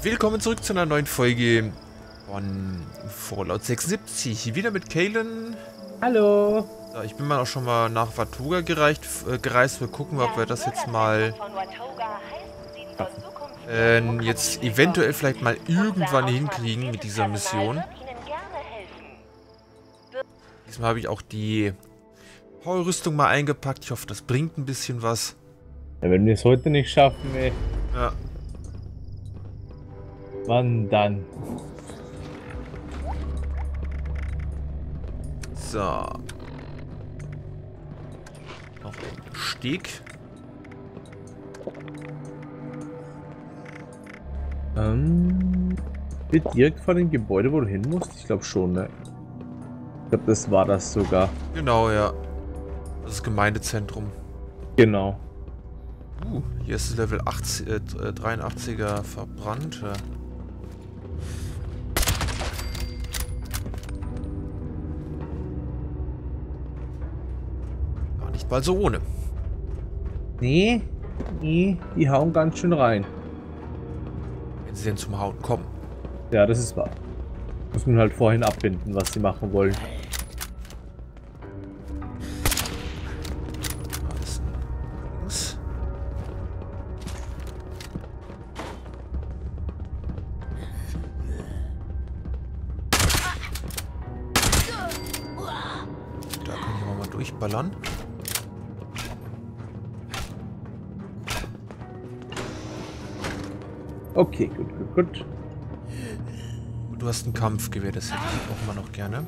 Willkommen zurück zu einer neuen Folge von Fallout 76. Wieder mit Kalen. Hallo. So, ich bin mal auch schon mal nach Watuga gereicht, äh, gereist. Wir gucken, ob wir das jetzt mal äh, jetzt eventuell vielleicht mal irgendwann hinkriegen mit dieser Mission. Diesmal habe ich auch die Power-Rüstung mal eingepackt. Ich hoffe, das bringt ein bisschen was. Ja, wenn wir es heute nicht schaffen, ey. Ja. Wann dann? So. Noch ein Steg. Ähm, wird direkt vor dem Gebäude, wo du hin musst? Ich glaube schon, ne? Ich glaube, das war das sogar. Genau, ja. Das ist Gemeindezentrum. Genau. Uh, hier ist Level 80, äh, 83er verbrannt. Mal so ohne. Nee, nee, die hauen ganz schön rein. Wenn sie denn zum Hauen kommen. Ja, das ist wahr. Muss man halt vorhin abbinden, was sie machen wollen. Kampfgewehr, das hätte ich auch mal noch gerne.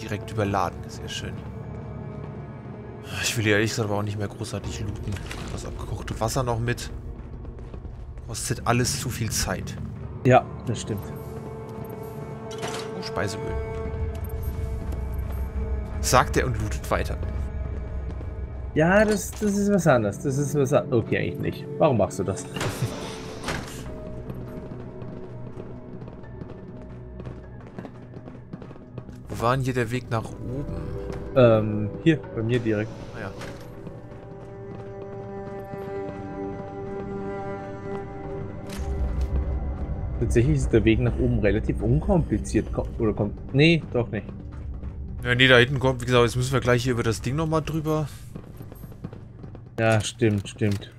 Direkt überladen, sehr schön. Ich will ehrlich gesagt aber auch nicht mehr großartig looten. Das abgekochte Wasser noch mit. Kostet alles zu viel Zeit. Ja, das stimmt. Oh, Speiseöl. Sagt er und lootet weiter. Ja, das, das ist was anderes. Das ist was anderes. Okay, eigentlich nicht. Warum machst du das? Wo war denn hier der Weg nach oben? Ähm, hier, bei mir direkt. Ah ja. Tatsächlich ist der Weg nach oben relativ unkompliziert. Ko- Oder kommt. Nee, doch nicht. Ja, nee, da hinten kommt, wie gesagt, jetzt müssen wir gleich hier über das Ding nochmal drüber. Ja, stimmt, stimmt.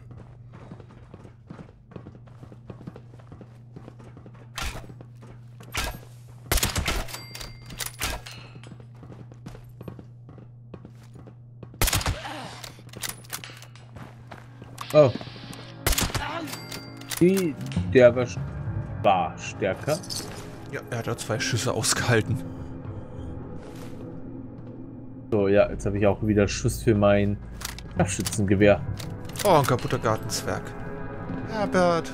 Oh. Die, der war, war stärker. Ja, er hat ja zwei Schüsse ausgehalten. So, ja, jetzt habe ich auch wieder Schuss für mein Scharfschützengewehr. Oh, ein kaputter Gartenzwerg. Herbert.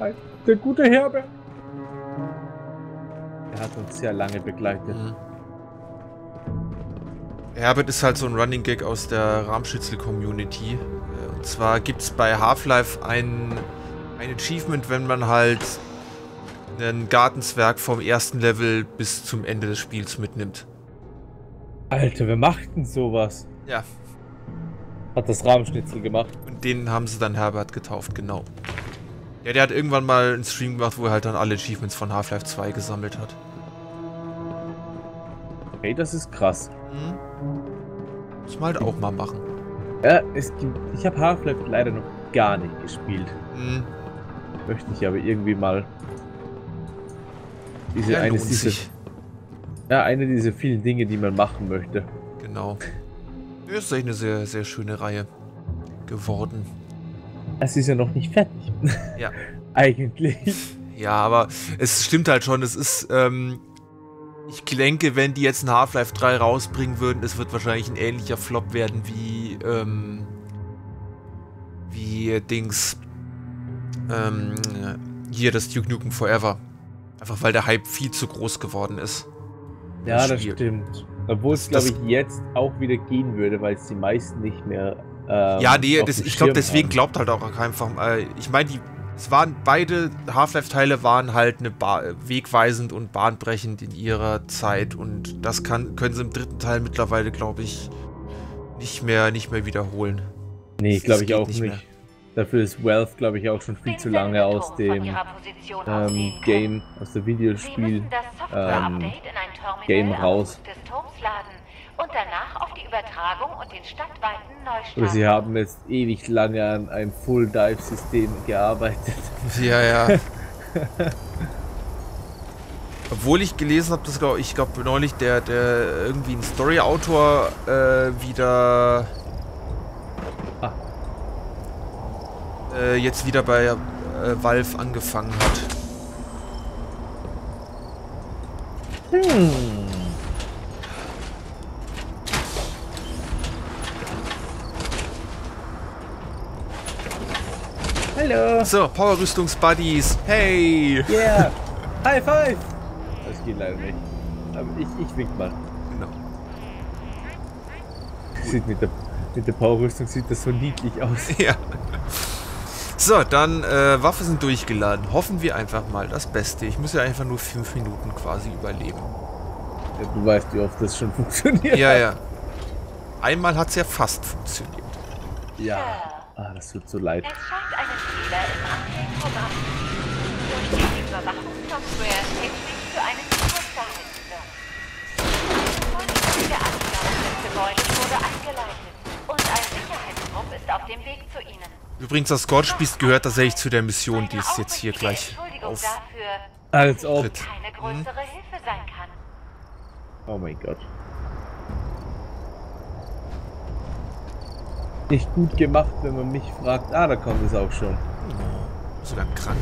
Hi, der gute Herbert. Er hat uns sehr lange begleitet. Mhm. Herbert ist halt so ein Running Gag aus der Rahmschützel-Community. Äh, Und zwar gibt es bei Half-Life ein, ein Achievement, wenn man halt einen Gartenzwerg vom ersten Level bis zum Ende des Spiels mitnimmt. Alter, wer macht denn sowas? Ja, Hat das Rahmenschnitzel gemacht. und den haben sie dann Herbert getauft, genau. Ja, der hat irgendwann mal einen Stream gemacht, wo er halt dann alle Achievements von Half-Life 2 gesammelt hat. Hey, das ist krass. Mhm. Muss man halt auch mal machen. Ja, es gibt. Ich habe Half-Life leider noch gar nicht gespielt. Mhm. Möchte ich aber irgendwie mal. Diese Ja, eine diese, ja, eine dieser vielen Dinge, die man machen möchte. Genau. Ist echt eine sehr, sehr schöne Reihe geworden. Es ist ja noch nicht fertig. Ja. Eigentlich. Ja, aber es stimmt halt schon, es ist, ähm, ich denke, wenn die jetzt ein Half-Life 3 rausbringen würden, es wird wahrscheinlich ein ähnlicher Flop werden wie, ähm, wie Dings, ähm, hier das Duke Nukem Forever. Einfach weil der Hype viel zu groß geworden ist. Ja, das Spiel. stimmt. Obwohl es, Das- glaube ich, jetzt auch wieder gehen würde, weil es die meisten nicht mehr. Ähm, ja, nee, das, ich glaube, deswegen glaubt halt auch einfach, äh, ich meine, die, es waren, beide Half-Life-Teile waren halt eine ba wegweisend und bahnbrechend in ihrer Zeit und das kann, können sie im dritten Teil mittlerweile, glaube ich, nicht mehr, nicht mehr wiederholen. Nee, glaube ich auch nicht nicht. mehr. Dafür ist Wealth, glaube ich, auch schon viel zu lange aus dem ähm, Game, aus der Videospiel. Ähm, Game am raus. Und danach auf die Übertragung und den stadtweiten Neustart. Oder sie haben jetzt ewig lange an einem Full-Dive-System gearbeitet. Ja, ja. Obwohl ich gelesen habe, dass glaub, ich glaube neulich der, der irgendwie ein Story-Autor äh, wieder Ah. äh, jetzt wieder bei äh, Valve angefangen hat. Hm. Hallo. So, Power-Rüstungs-Buddies. Hey! Yeah. High five. Das geht leider nicht. Aber ich, ich wink mal. Genau. Sieht mit der, mit der Powerrüstung sieht das so niedlich aus. Ja. So, dann äh, Waffe sind durchgeladen. Hoffen wir einfach mal das Beste. Ich muss ja einfach nur fünf Minuten quasi überleben. Ja, du weißt, wie oft das schon funktioniert. Ja, ja. Einmal hat es ja fast funktioniert. Ja. Ah, das tut so leid. Es scheint einen Fehler im Update-Programm durch die Überwachungssoftware Technik für einen Kurs gehalten wird. Vollständige Absperrung des Gebäudes wurde eingeleitet und ein Sicherheitstrupp ist auf dem Weg zu Ihnen. Übrigens, das Scorch-Beast gehört tatsächlich zu der Mission, die es jetzt hier gleich Entschuldigung auf dafür Als ob. keine größere Hilfe sein kann. Oh mein Gott. Nicht gut gemacht, wenn man mich fragt. Ah, da kommt es auch schon. Oh, sogar krank.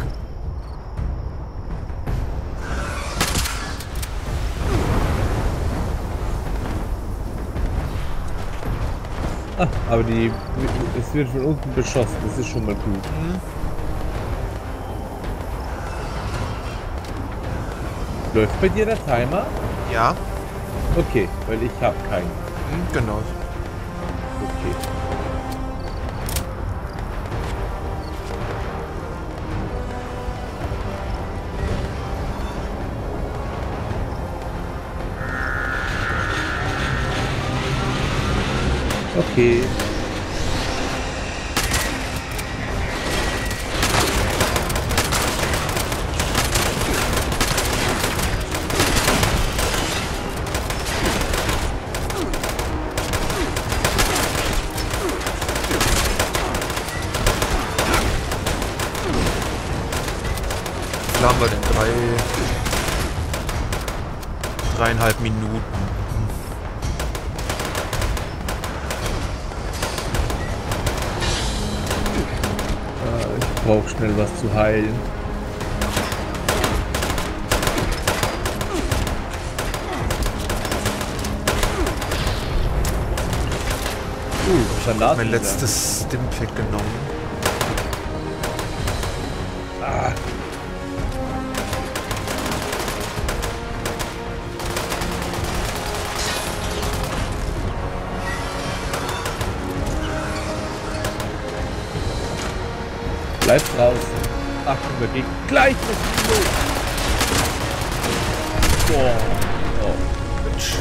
Ah, aber die. Es wird von unten beschossen. Das ist schon mal gut. Läuft bei dir der Timer? Ja, Okay, weil ich habe keinen. hm, genau. Okay. Okay. Viel haben wir denn? Drei... Dreieinhalb Minuten. Brauche schnell was zu heilen. Uh, Granaten. Mein letztes Stimpack genommen. Achtung, da geht gleich das los. Boah. Oh. Mensch.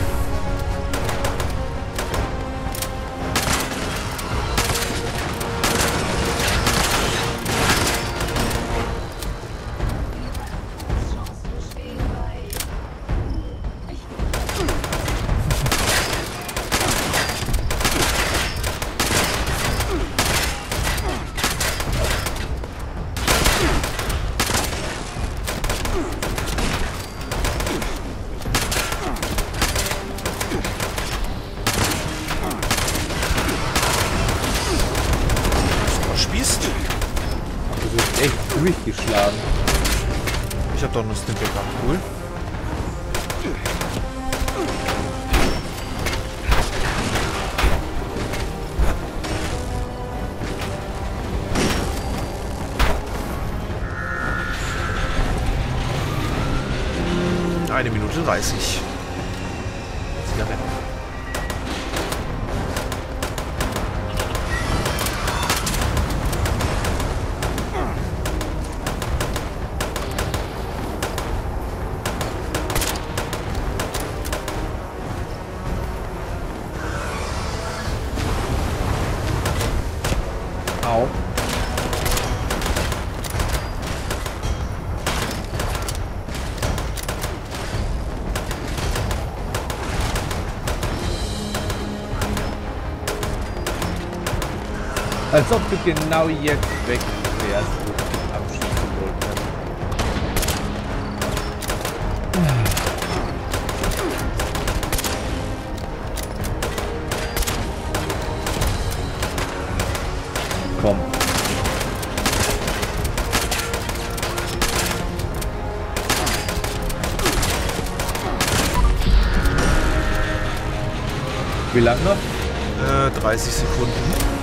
Eine Minute 30. Als ob du genau jetzt weg wärst, wo ich abschießen wollte. Komm. Wie lange noch? Äh, 30 Sekunden.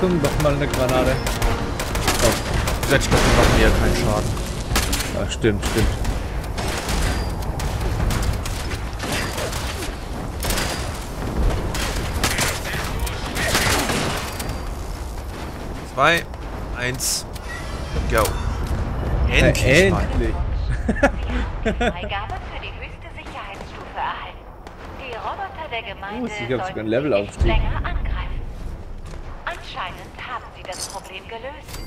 Achtung, noch mal eine Granate. Glaube, die machen mir ja keinen Schaden. Ja, stimmt, stimmt. Zwei, eins, go. Endlich mal. endlich. Freigabe für die höchste Sicherheitsstufe erhalten. Die Roboter der Gemeinde Oh, ich hab sogar einen Levelaufstieg. nicht länger. Anscheinend haben Sie das Problem gelöst.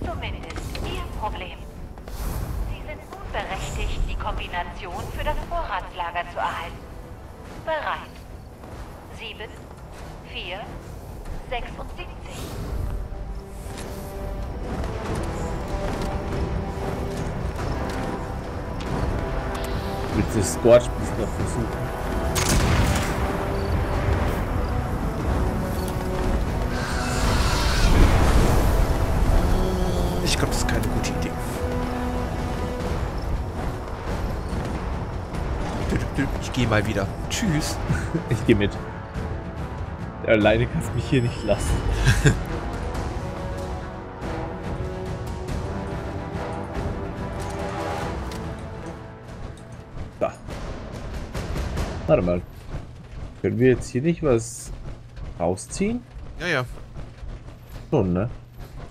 Zumindest Ihr Problem. Sie sind nun berechtigt, die Kombination für das Vorratslager zu erhalten. Bereit. 7, 4, 76. Willst du Scorch-Beast noch versuchen? Mal wieder. Tschüss. Ich gehe mit. Alleine kannst du mich hier nicht lassen. da. Warte mal. Können wir jetzt hier nicht was rausziehen? Ja, ja. Schon, ne?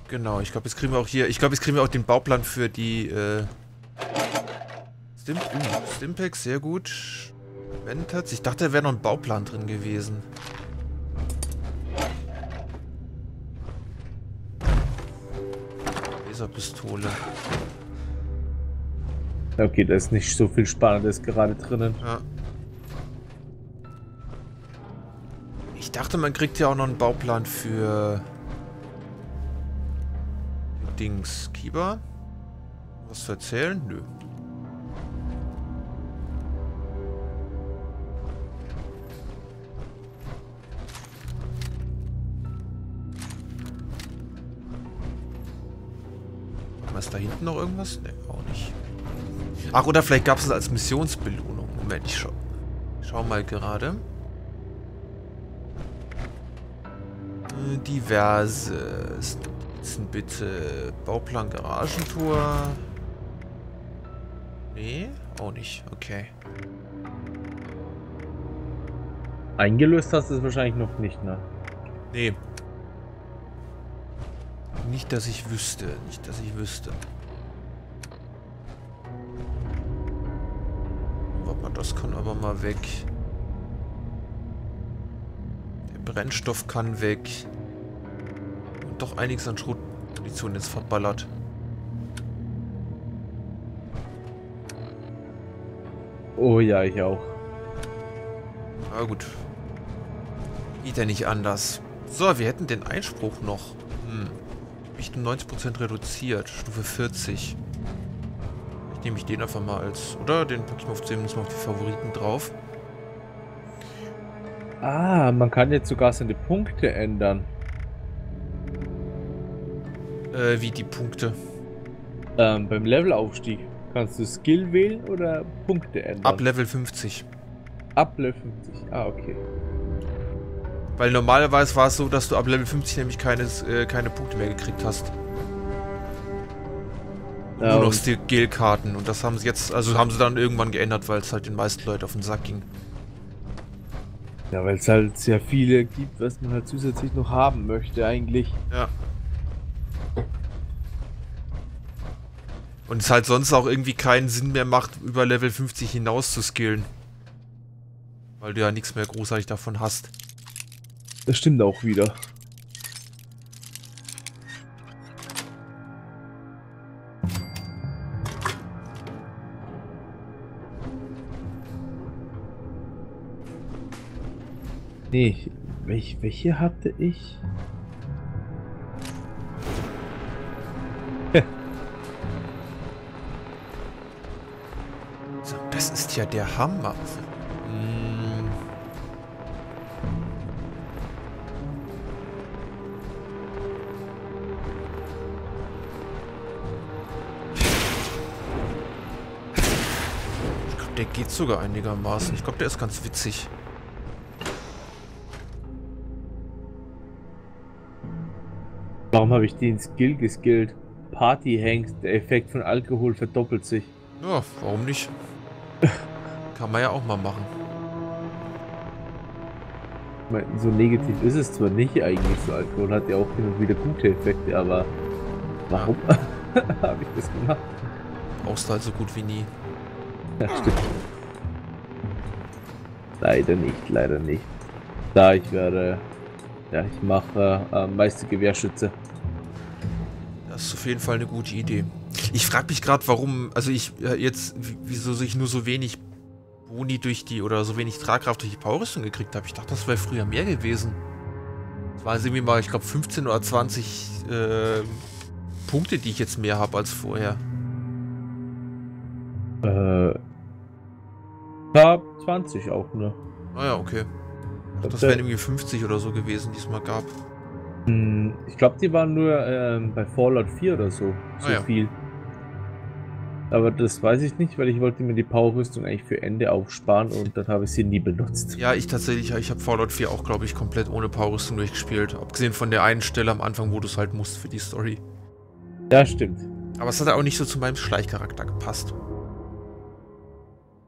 Genau, ich glaube, jetzt kriegen wir auch hier. Ich glaube, jetzt kriegen wir auch den Bauplan für die äh, Stim uh, sehr gut. Ventats. Ich dachte, da wäre noch ein Bauplan drin gewesen. Laserpistole. Okay, da ist nicht so viel Spannendes gerade drinnen. Ja. Ich dachte, man kriegt ja auch noch einen Bauplan für Dings Kiba. Was zu erzählen? Nö. Da hinten noch irgendwas? Ne, auch nicht. Ach, oder vielleicht gab es es als Missionsbelohnung. Moment, ich schau, schau mal gerade. Äh, Diverse. Notizen bitte. Bauplan Garagentor. Nee, auch nicht. Okay. Eingelöst hast du es wahrscheinlich noch nicht, ne? Nee. Nicht, dass ich wüsste. Nicht, dass ich wüsste. Warte mal, das kann aber mal weg. Der Brennstoff kann weg. Und doch einiges an Schrotmunition jetzt verballert. Oh ja, ich auch. Aber gut. Geht ja nicht anders. So, wir hätten den Einspruch noch. Hm. Gewicht um 90% reduziert. Stufe 40. Ich nehme ich den einfach mal als... Oder den packe ich mal auf zumindest mal auf die Favoriten drauf. Ah, man kann jetzt sogar seine Punkte ändern. Äh, wie die Punkte. Ähm, beim Levelaufstieg. Kannst du Skill wählen oder Punkte ändern? Ab Level 50. Ab Level 50. Ah, okay. Weil normalerweise war es so, dass du ab Level 50 nämlich keine, äh, keine Punkte mehr gekriegt hast. Ja, Nur noch Skill-Karten. Und das haben sie jetzt... Also haben sie dann irgendwann geändert, weil es halt den meisten Leuten auf den Sack ging. Ja, weil es halt sehr viele gibt, was man halt zusätzlich noch haben möchte eigentlich. Ja. Und es halt sonst auch irgendwie keinen Sinn mehr macht, über Level 50 hinaus zu skillen. Weil du ja nichts mehr großartig davon hast. Das stimmt auch wieder. Nee, welch, welche hatte ich? Das ist ja der Hammer. Hm. Der geht sogar einigermaßen. Ich glaube, der ist ganz witzig. Warum habe ich den Skill geskillt? Party hängt, der Effekt von Alkohol verdoppelt sich. Ja, warum nicht? Kann man ja auch mal machen. So negativ ist es zwar nicht eigentlich, so Alkohol hat ja auch hin und wieder gute Effekte, aber warum habe ich das gemacht? Brauchst du halt so gut wie nie. Leider nicht, leider nicht. Da ich werde, ja, ich mache äh, Meister Gewehrschütze. Das ist auf jeden Fall eine gute Idee. Ich frage mich gerade, warum, also ich äh, jetzt, wieso ich nur so wenig Boni durch die, oder so wenig Tragkraft durch die Powerrüstung gekriegt habe. Ich dachte, das wäre früher mehr gewesen. Das waren irgendwie mal, ich glaube, 15 oder 20 äh, Punkte, die ich jetzt mehr habe als vorher. Äh, ja, 20 auch nur. Naja, okay. Das Das wären wär- irgendwie 50 oder so gewesen, die es mal gab. Hm, Ich glaube, die waren nur ähm, bei Fallout 4 oder so. So Ah ja. viel. Aber das weiß ich nicht, weil ich wollte mir die Powerrüstung eigentlich für Ende aufsparen und dann habe ich sie nie benutzt. Ja, ich tatsächlich, ich habe Fallout 4 auch, glaube ich, komplett ohne Powerrüstung durchgespielt. Abgesehen von der einen Stelle am Anfang, wo du es halt musst für die Story. Ja, stimmt. Aber es hat auch nicht so zu meinem Schleichcharakter gepasst.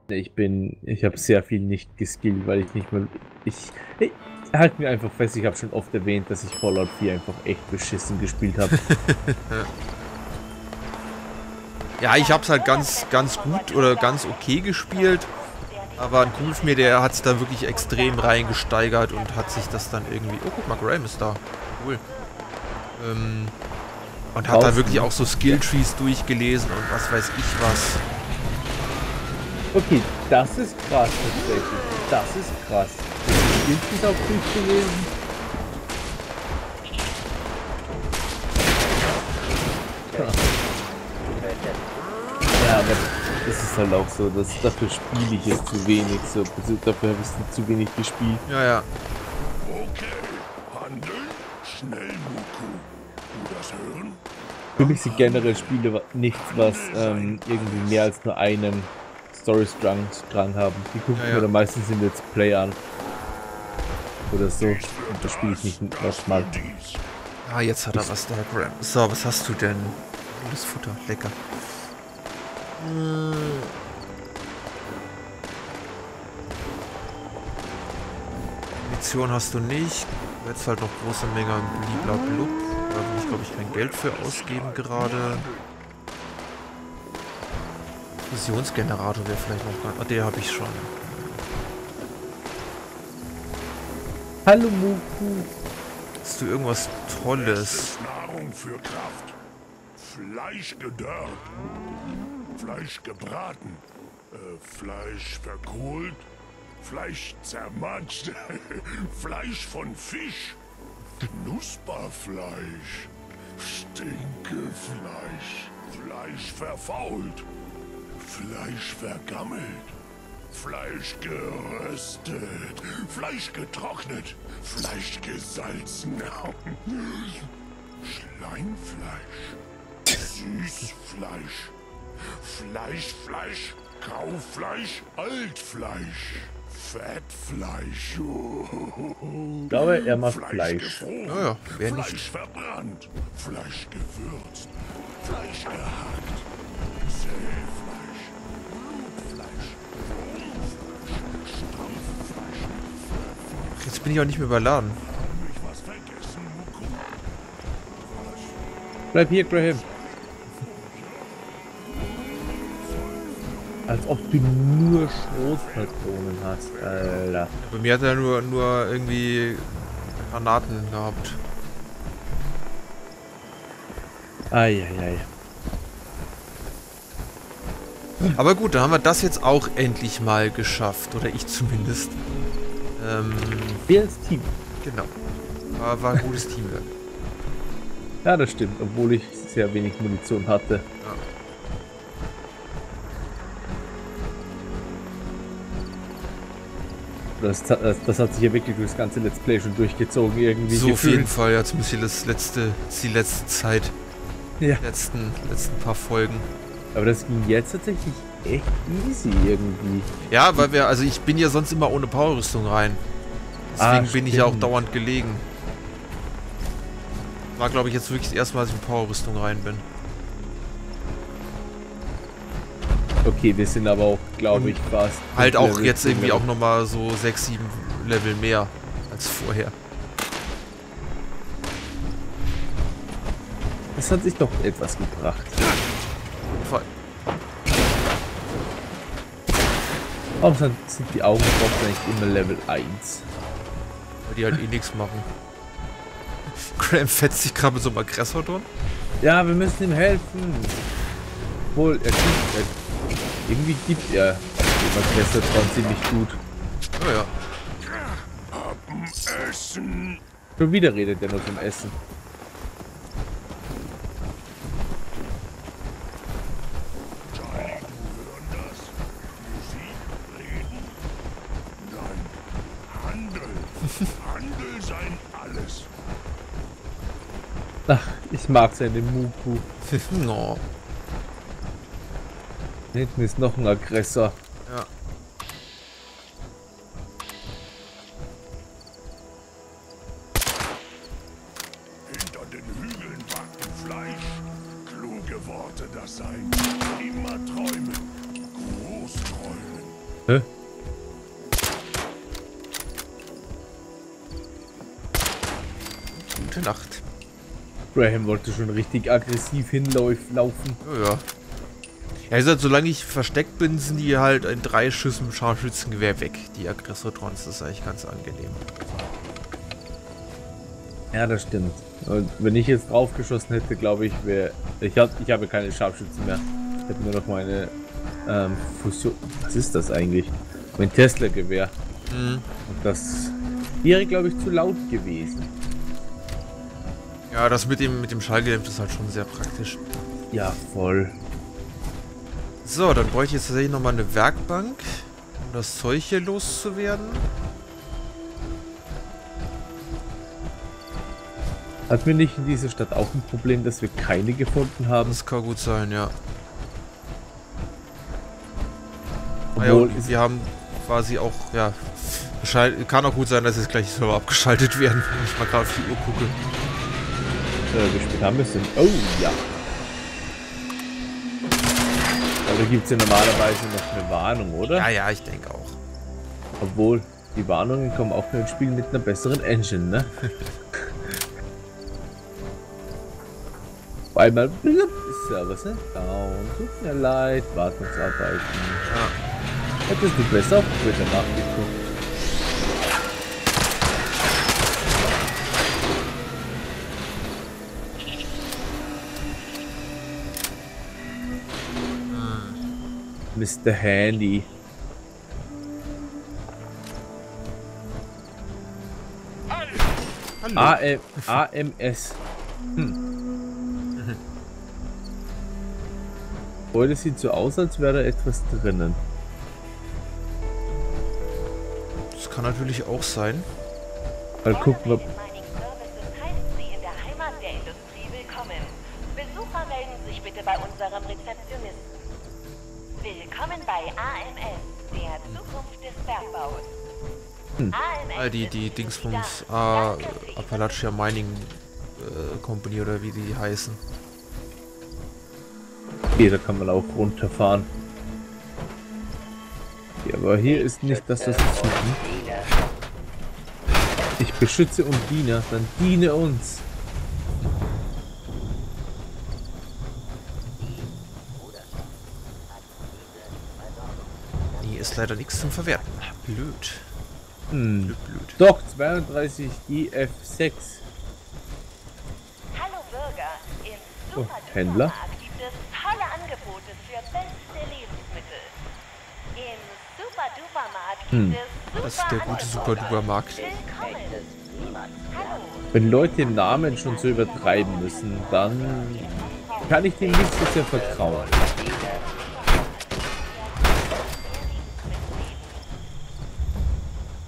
Ich bin, ich habe sehr viel nicht geskillt, weil ich nicht mehr, ich, ich halt mir einfach fest, ich habe schon oft erwähnt, dass ich Fallout 4 einfach echt beschissen gespielt habe. Ja, ich habe es halt ganz, ganz gut oder ganz okay gespielt. Aber ein von mir, der hat sich da wirklich extrem reingesteigert und hat sich das dann irgendwie... Oh, guck mal, Graham ist da. Cool. Ähm, und hat da wirklich auch so Skilltrees durchgelesen und was weiß ich was. Okay, das ist krass tatsächlich. Das ist krass. Gilt es auch durchgelesen? Ja, aber das ist halt auch so, dass dafür spiele ich jetzt zu wenig. So, also dafür habe ich zu wenig gespielt. Ja, ja. Okay, handeln, schnell, Muku. Du das hören? Für mich sind generell Spiele nichts, was ähm, irgendwie mehr als nur einen Storystrang Strang haben. Die gucken Ja, ja. mir dann meistens in Let's Play an. Oder so. Und das spiele ich nicht. Dies. Ah, jetzt hat er was, Graham. So, was hast du denn? Gutes Futter, lecker. Hm. Munition hast du nicht. Jetzt halt noch große Menge bliblablub. Da will ich, glaube ich, kein Geld für ausgeben gerade. Fusionsgenerator wäre vielleicht noch gar... Ah, den habe ich schon. Hallo Muku. Hast du irgendwas Tolles? ist Nahrung für Kraft. Fleisch gedörrt. Fleisch gebraten. Äh, Fleisch verkohlt. Fleisch zermatscht. Fleisch von Fisch. Knusperfleisch. Stinkefleisch. Fleisch verfault. Fleisch vergammelt. Fleisch geröstet, Fleisch getrocknet, Fleisch gesalzen, Schleimfleisch, Süßfleisch, Fleischfleisch, Graufleisch, Altfleisch, Fettfleisch, Ich glaube, er macht Fleisch. gefroren, Ja, ja, wer nicht. Fleisch verbrannt, Fleisch gewürzt, Fleisch gehackt, Zählfleisch, Jetzt bin ich auch nicht mehr überladen. Bleib hier, Graham. Als ob du nur Schrotpatronen hast, Alter. Bei mir hat er nur, nur irgendwie Granaten gehabt. Eieiei. Aber gut, dann haben wir das jetzt auch endlich mal geschafft. Oder ich zumindest. Ähm, Wir als Team. genau. War, war ein gutes Teamwork. Ja, das stimmt, obwohl ich sehr wenig Munition hatte. Ja. Das, das, das hat sich ja wirklich durch das ganze Let's Play schon durchgezogen irgendwie. So auf gefühlt. jeden Fall, ja, zumindest das letzte, die letzte Zeit, Ja. letzten, letzten paar Folgen. Aber das ging jetzt tatsächlich echt easy irgendwie. Ja, weil wir, also ich bin ja sonst immer ohne Powerrüstung rein. Deswegen Ah, bin ich ja auch dauernd gelegen. War glaube ich jetzt wirklich das erste Mal, dass ich in Powerrüstung rein bin. Okay, wir sind aber auch, glaube ich, fast. Halt auch Level jetzt irgendwie auch nochmal so 6, 7 Level mehr als vorher. Das hat sich doch etwas gebracht. Voll. Warum sind sind die Augenbrauen nicht immer Level 1? Weil die halt eh nichts machen. Graham fetzt sich gerade mit so einem Aggressor drin. Ja, wir müssen ihm helfen. Obwohl, er gibt, er, irgendwie gibt er dem Aggressor ziemlich gut. Oh ja. Essen. Schon wieder redet er nur vom Essen. Handel. Sein alles. Ach, ich mag seine Muku. no. Hinten ist noch ein Aggressor. Ja. Graham wollte schon richtig aggressiv hinlaufen. Oh ja. Ja, wie gesagt, solange ich versteckt bin, sind die halt in drei Schüssen mit Scharfschützengewehr weg. Die Aggressortrons, das ist eigentlich ganz angenehm. Ja, das stimmt. Und wenn ich jetzt draufgeschossen hätte, glaube ich, wäre. Ich, hab, ich habe keine Scharfschützen mehr. Ich habe nur noch meine ähm, Fusion. Was ist das eigentlich? Mein Tesla-Gewehr. Mhm. Und das wäre, glaube ich, zu laut gewesen. Ja, das mit dem, mit dem Schallgedämpft ist halt schon sehr praktisch. Ja, voll. So, dann bräuchte ich jetzt tatsächlich nochmal eine Werkbank, um das Zeug hier loszuwerden. Hatten wir nicht in dieser Stadt auch ein Problem, dass wir keine gefunden haben? Das kann gut sein, ja. Ah ja, Obwohl, und es- wir haben quasi auch, ja, kann auch gut sein, dass jetzt gleich die Server abgeschaltet werden, wenn ich mal gerade auf die Uhr gucke. Äh, spät haben denn? Oh ja. Aber da gibt es ja normalerweise noch eine Warnung, oder? Ja, ja, ich denke auch. Obwohl, die Warnungen kommen auch nur ins Spiel mit einer besseren Engine, ne? Auf einmal blub, ist Server sind down. Tut mir leid, Wartungsarbeiten. Ja. Hättest du besser auf Twitter nachgeguckt. Mr. Handy. Hallo. AM, AMS. Hm. Heute sieht so aus, als wäre da etwas drinnen. Das kann natürlich auch sein. Mal gucken, ob. Die, ist die Sie da. äh, Ihre Appalachia Mining äh, Company oder wie die heißen. Okay, da kann man auch runterfahren. Okay, aber hier ist nicht das, was wir suchen. Ich beschütze und diene, dann diene uns. ist leider nichts zum Verwerten. Blöd. Hm. Doch, 32 GF6. Hallo Bürger, im Oh, Super Händler? Dupermarkt gibt es tolle Angebote für beste Lebensmittel. Im Super Dupermarkt Hm. gibt es super Das ist der gute. Willkommen. Hallo. Wenn Leute den Namen schon so übertreiben müssen, dann kann ich dem nicht so sehr vertrauen.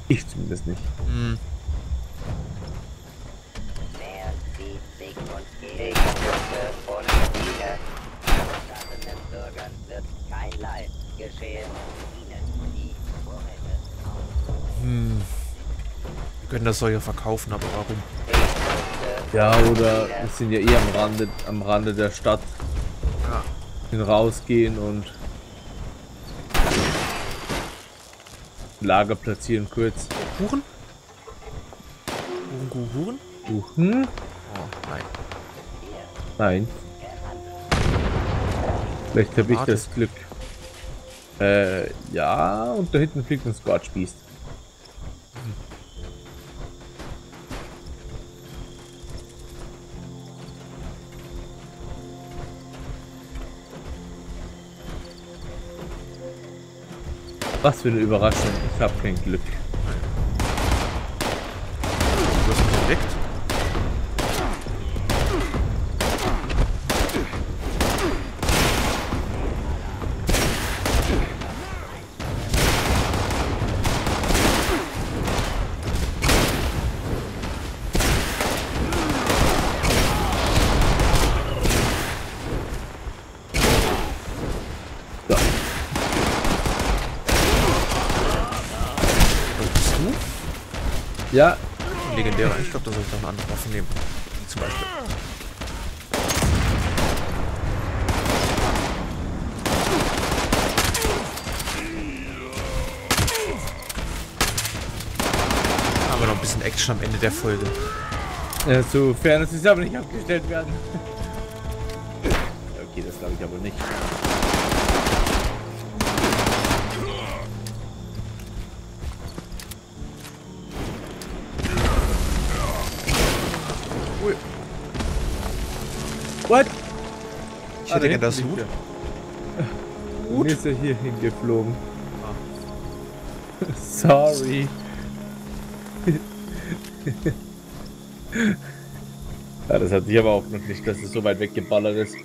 Ich zumindest nicht. Hm. Mehr sieht sich und Gegenstücke und Spiele. Gestattenden Bürgern wird kein Leid Ihnen die Vorräte Wir können das ja verkaufen, aber warum? Ja, oder wir sind ja eh am Rande, am Rande der Stadt. Ja. Rausgehen und Lager platzieren kurz. Huren? Huren, Huren, Huren? Suchen? Oh, nein. Nein. Vielleicht habe ich das Glück. Äh, ja, und da hinten fliegt ein Squatch Beast. Was für eine Überraschung. Ich habe kein Glück. Du hast mich entdeckt. So. Was bist du? Ja, Ein legendärer. Ich glaube, da soll ich doch eine andere Waffe nehmen. Zum Beispiel. Haben wir noch ein bisschen Action am Ende der Folge. Äh, sofern es ist aber nicht abgestellt werden. okay, das glaube ich aber nicht. What? Ich hätte gern das Hut. Mir ist er hier hingeflogen. Sorry. ja, das hatte ich aber auch noch nicht, dass es so weit weggeballert ist.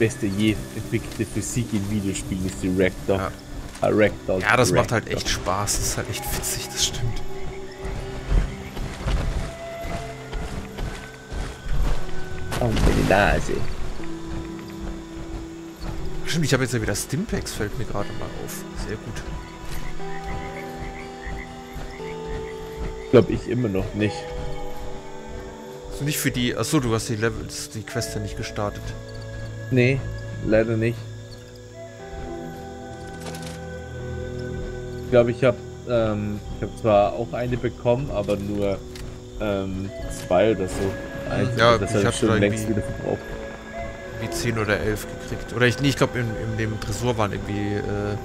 Beste je entwickelte Physik in Videospielen ist die Rector. Ja. Ja, das macht halt echt Spaß. Das ist halt echt witzig, das stimmt. Oh, meine Nase. Stimmt, ich habe jetzt ja wieder Stimpaks, fällt mir gerade mal auf. Sehr gut. Glaube ich immer noch nicht. Du nicht für die. Achso, du hast die Levels, die Quest ja nicht gestartet. Nee, leider nicht. Ich glaube, ich habe ähm, ich habe zwar auch eine bekommen, aber nur ähm, zwei oder so. Eins, Ja, das ich habe schon längst irgendwie- wieder verbraucht. Wie 10 oder 11 gekriegt. Oder ich, nee, ich glaube, in, in dem Tresor waren irgendwie, äh, waren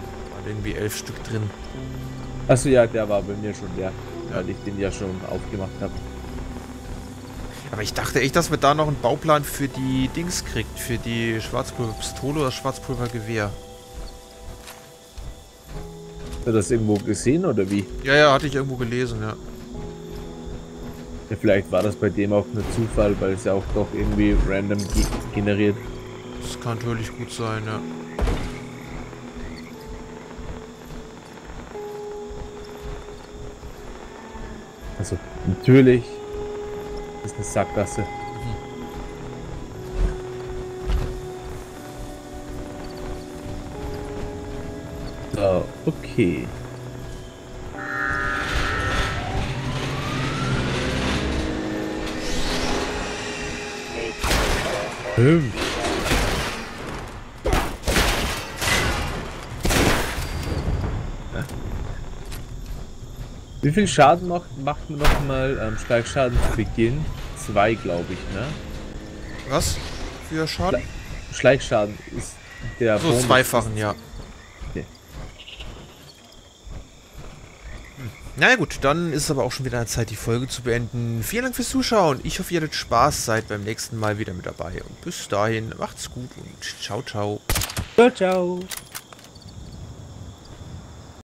irgendwie 11 Stück drin. Achso, ja, der war bei mir schon der, weil ich den ja schon aufgemacht habe. Aber ich dachte echt, dass man da noch einen Bauplan für die Dings kriegt. Für die Schwarzpulverpistole oder Schwarzpulvergewehr. Hast du das irgendwo gesehen oder wie? Ja, ja, hatte ich irgendwo gelesen, ja. Ja, vielleicht war das bei dem auch nur Zufall, weil es ja auch doch irgendwie random ge generiert. Das kann natürlich gut sein, ja. Also, natürlich ist eine Sackgasse. Okay. Fünf. Wie viel Schaden macht, macht man nochmal ähm, Steigschaden zu Beginn? Zwei, glaube ich, ne? Was? Für Schaden? Schleichschaden ist der So, Bonus- zweifachen, ja. Okay. Hm. Naja gut, dann ist es aber auch schon wieder an der Zeit, die Folge zu beenden. Vielen Dank fürs Zuschauen. Ich hoffe, ihr hattet Spaß, seid beim nächsten Mal wieder mit dabei. Und bis dahin, macht's gut und ciao, ciao. Ciao, ciao.